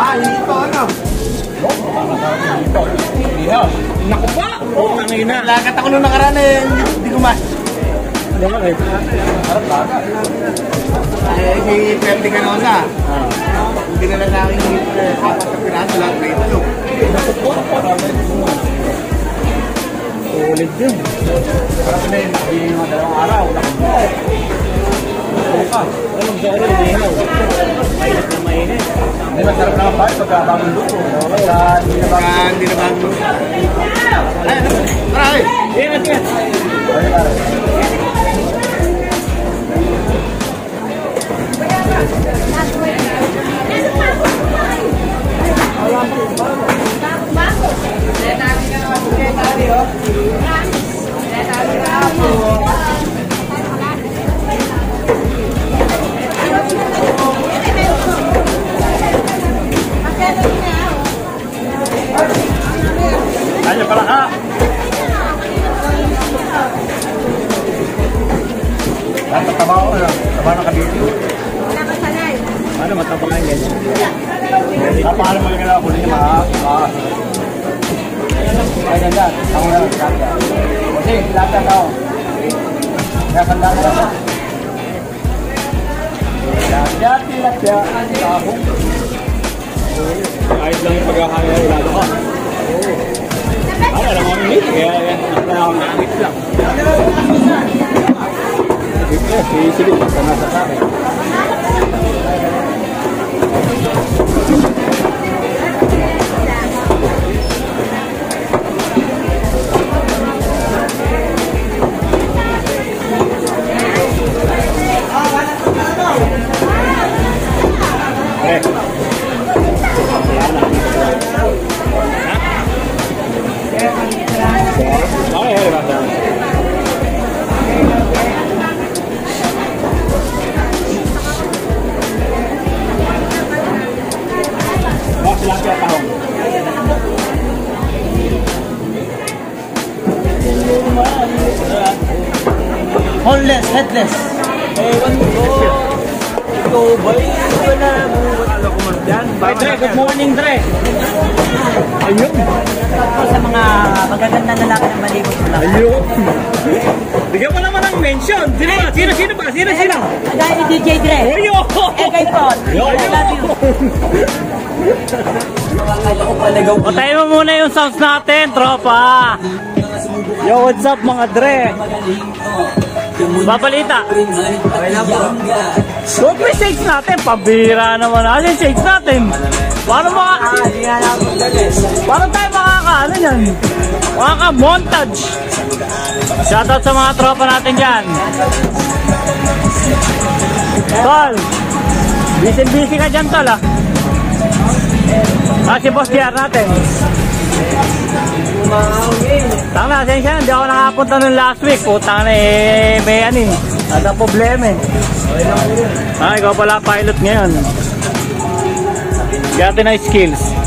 Ah, ito ano? Naku pa! Putang ina. Lagat ako nung nakaraan eh, hindi, hindi kumain. Bakit? Eh, may pwede ka naman na. Hindi na lang namin yung eh, apat na piraso lahat na ito. Ulit yun. Parang na yun, yung mga dalawang araw. Anong sorry, umihaw. Mainit na mainit. Hindi masarap na kapal pagka bagong luto. Pagka hindi na bagong hindi na bagong luto. Ay, ano? Marami! Ingat, ingat. Kanya na. Taba na kabili. Ano, matapang nga ganyan. Napakala mo yung kailangan ko rin ma... ma... Ay, ganda. Ako na lang. Kasi, lahat na tao. Kaya kanda na lang. Lapya, tilapya, ako. Kahit lang yung pagkakaya, ilalo ka. Ay, alam mo ang kaya ako nakangit lang. Sige, sige, basta nasa sa Homeless, headless. Ewan ko. Ikaw ba'y wala mo? Ano ko man dyan? Bye, Dre. Good morning, Dre. Ayun. Ako sa mga magaganda na lalaki ng malibot mo lang. Ayun. Bigyan mo naman ng mention. Sino ba? Sino, sino ba? Sino, sino? Kagaya ni DJ Dre. Ayun. Eh, kay Paul. I love you. Patayin mo muna yung sounds natin, tropa. Yo, what's up mga Dre? Babalita. May shakes natin. Pabira naman. Ano yung shakes natin? Paano mga... Paano tayo makaka... Ano yan? Makaka-montage. Shoutout sa mga tropa natin dyan. Tol. Busy-busy ka dyan, Tol, ah. Ah, si Boss DR natin. Tanga, sensya, hindi ako nakapunta nung last week. Putang na eh, may ano eh. Ada problema eh. Ah, ikaw pala pilot ngayon. Gati na skills.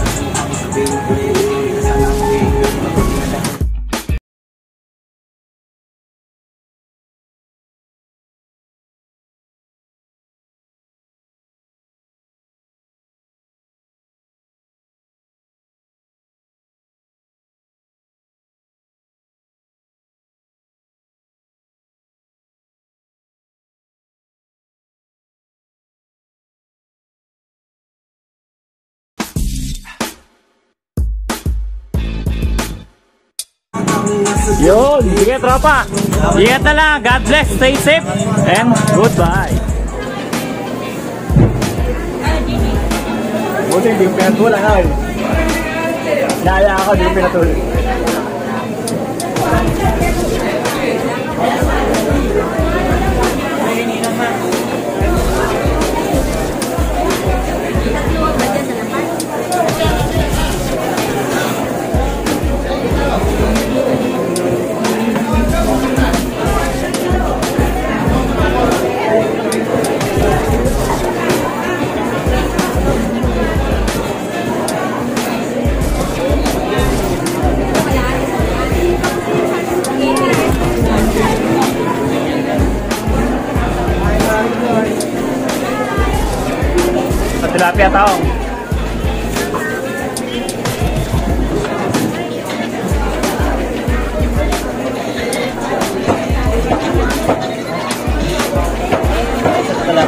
Yun, sige tropa. Ingat na lang. God bless. Stay safe. And goodbye. Buti hindi ko pinatulan na eh. Naya ako, hindi ko pinatulan. Tapi taong. Setelah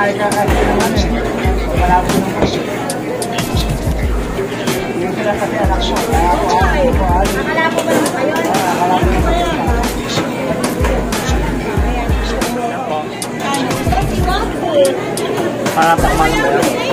Nakain ka kasi naman eh. Wala ko naman. Yung sila kasi anak mo. Kaya ako, ako, ako, ako. Akala ko ba naman kayo? Ah, akala ko naman. Para takman mo yan.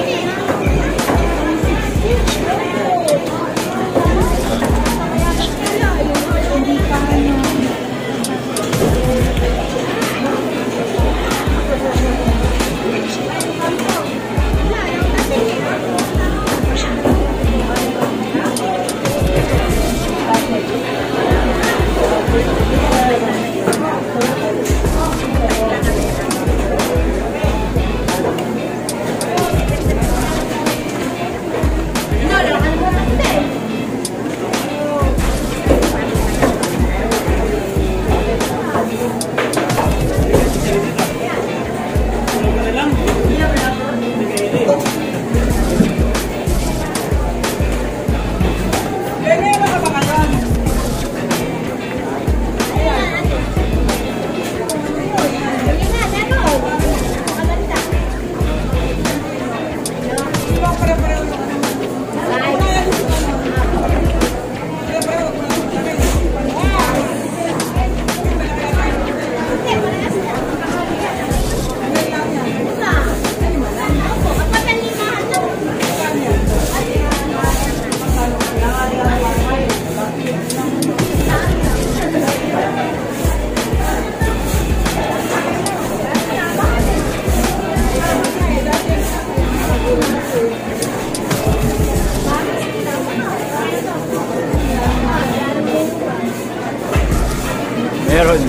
Meron.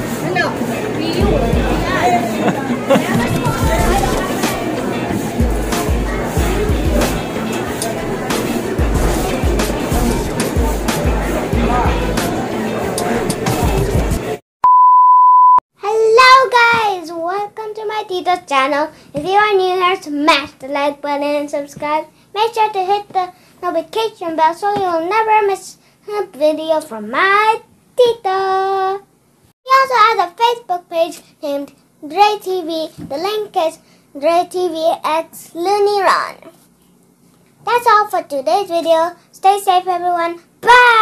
Hello guys, welcome to my Tito's channel. If you are new here, smash the like button and subscribe. Make sure to hit the notification bell so you'll never miss a video from my Tito. We also has a Facebook page named Dre TV. The link is Dre TV X Looney Run. That's all for today's video. Stay safe, everyone. Bye!